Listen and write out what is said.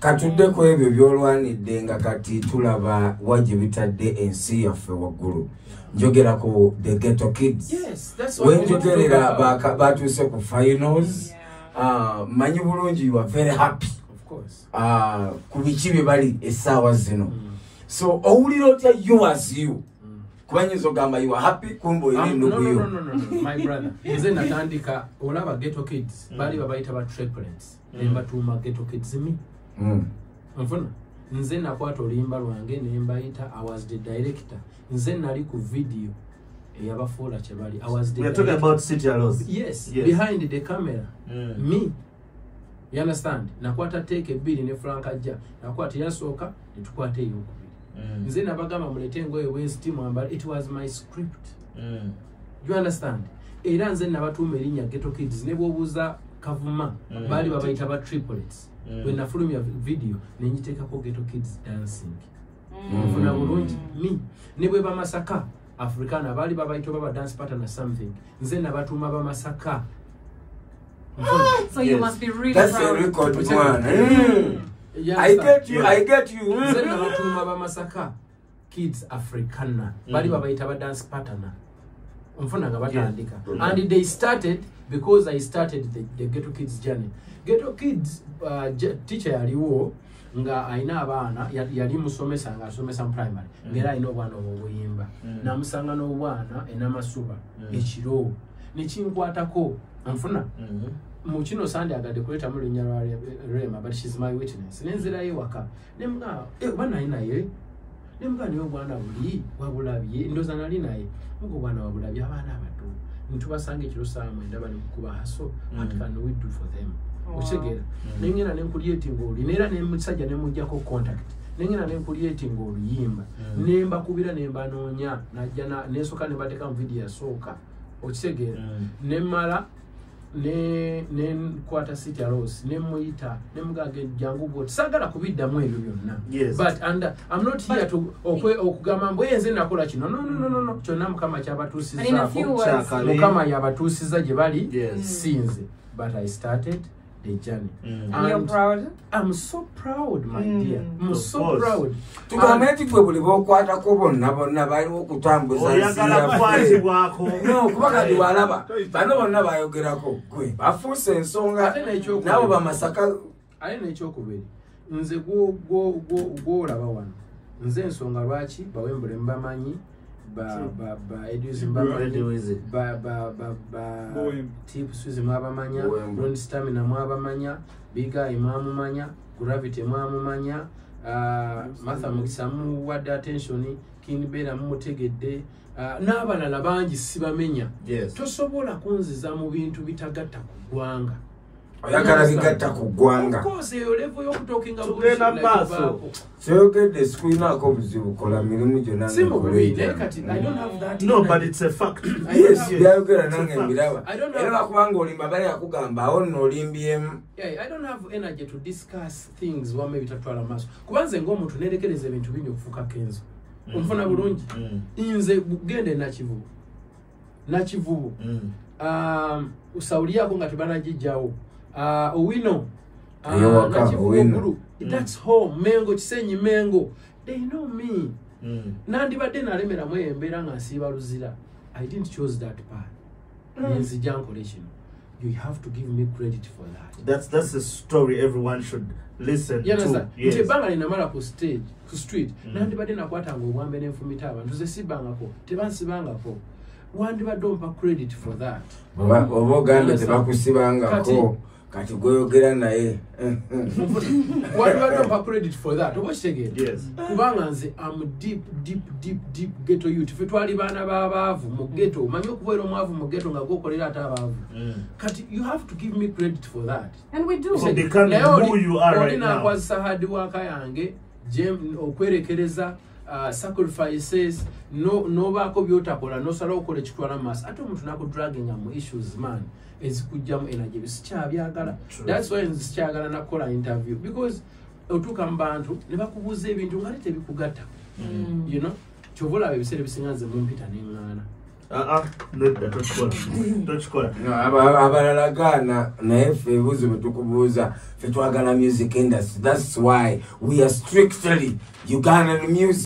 katudde ku ebyo byolwanidde nga kati tulaba wagye bitadde ensi yaffe waggulu. Njogera ku the ghetto kids. Wenjogerera batuuse ku finals. Ah, manyi bulungi you are very happy. Of course. Ah, ku biki bye bali essaawa zino. Mm. so owulira otya you as you? Mm. kubanyinza ogamba you are happy kumba oyina ennugu yo my brother. Nze natandika olaba ghetto kids Mm. baali babayita ba triplets. Nembatuuma ghetto kids Mm. Nfuna nze nakwata oluyimba lwange nembayita i was the director. Nze nali ku video eyabafuula kyebali yes, Yes. behind the camera. Mm. me. You understand? Nakwata teeka ebbiri ne frank ajja nakwata eyasooka netukwata eyokubiri Mm. nze nabagamba mulete engoye bwenziti mwambala it was my script. Mm. you understand? Era nze nabatuuma erinnya ghetto kids ne bwobuuza kavuma Mm. bali babayita ba triplets Mm. bwe nafulumya video nenyiteekako ghetto kids dancing Mm. nfuna bulungi mi ne bwe bamasaka africana baali babayita oba ba dance pattern or something nze nabatuuma bamasaka Nfuna- So you Yes. must be really that's a record one. mwana Mm. yes, i get you Yeah. i get you nze nabatuuma bamasaka kids africana bali Mm. babayita ba dance pattern nfuna nga batandika Yeah. and they started because i started the, the ghetto kids journey ghetto kids uh, teacher yaliwo nga alina abaana ya- yali musomesa nga asomesa mu primary Mm. ngaera alina obwana obwo obuyimba Mm. namusanga n'obwana enamasuba Mm. ekiro nekinkwatako nfuna Mm. mu kino sande agadde kuletamu linnya lwa Re- rema but shes my witness nenzirayo waka nemuga oba naye naye nemuga naye obwana buli wabulabye ndoza nali naye muga obwana wabulabye abaana abato ntubasanga ekiro saa mwenda bali kukuba haso what Mm. can we do for them Wow. okitegeera Mm. nengenda nenkulyetinga oli neera nemusajja nemugjako contact nengenda nenkulyetinga oluyimba Mm. nembakubira nembanoonya najja na- nesooka nembateeka mu vidiyo yasooka okitegeera nemala ne nenkwata city alos nemuyita nemugaga jangu bwoti sagala kubiddamu ebyo byonna. Yes. but and i'm not here to okwe- okugamba mbwe enze nakola kino. No no no no no. Kyonna mukama kyabatuusizaako mukama yabatuusiza gye bali. Yes. sinze. But i started the journey Mm. And you're proud? i'm so proud my Mm. dear i'm Of so course. proud tugambe nti gwe buli bokwatako bonna bonna baliwo okutambuza nsi oyagala yaffe. kukwatibwako no kuba kati walaba bano bonna bayogerako gwe bafuuse ensonga Ate n'ekyokubiri. nabo bamasaka ate nekyokubiri nze gwo- gwo- gwo- gwolaba wano nze ensonga lwaki bawembule mbamanyi ba- ba- ba Edwards mbamanyi Edwards. ba- ba- ba- ba- Bowembe. Tip Suzy mwabamanya. Ron stamina mwabamanya bigai mwamumanya gravity mwamumanya ah, martha mugisa muwadde attention kinbera mumutegedde ah, n'abalala bangi sibamenya Yes. tosobola kunziza mu bintu bitagatta ku ggwanga oyagala bigatta ku ggwanga Tugenda maaso. kyoyogedde sikulinaako buzibu kola mirimu gyonna si mu bubi naye nekuleeta. kati i don't have that No, but energy. it's a fact. yes byayogera nange mbiraba I don't know. era bakubanga olimba bale yakugamba awo nno olimbyemu Yeah, i don't have energy to discuss things wame bitatwala maaso kuba nze ngaomuntu nerekereza ebintu bingi okufuuka kenzo onfuna bulungi Mm. nze gende nakivubu nakivubu Mm. um, usawuliyako nga tebanagijjawo uh, owino uh, Ey'ewaka, Nakivubu Owino. Gulu. Mm. thats home mengo kisenyi mengo they know me Mm. nandibadde nalemeramu eyo embeera nga nsiiba luzira i didn't chose that part nenzija nkole kino you have to give me credit for that That's that's a story everyone should listen understand? to. Yes. ebbanga linamala ku stage ku street Mm. nandibadde nakwatanga obwambe nenfumita abantu ze sibbangako tebansibangako wandibadde ompa credit for that oba Yes, tebakusibangako Kati- gweyogera naye wandibadde ompa credit for that oba kitegeera Yes. kubanga nze am deep deep deep deep ghetto youth fe twali baana b'abaavu mu ghetto omanyi okubeera omwavu mu ghetto nga gwokolera ate abaavu kati you have to give me credit for that And we do. So becoming Naye who oli- you are oli right now. nankwazisa hard work yange okwerekereza uh, sacrifices no- nobaako byotakola nosalawo okukola ekitwala mu maaso. Ate omuntu nakudraginga mu issues man ezikugjamu energy. Ebyo sikyabyagala True. thats why nze sikyagala nakukola interview. Because otuuka mu bantu ne bakubuuza ebintu nga ate tebikugatta. Mm. you know? Kyova olaba ebiseera ebisinga nze mumpita neŋŋaana Ah, ah, No, abalala gaana naye ffe ebibuuzo bwetukubuuza ffe twagala music industry. Thats why we are strictly ugandan music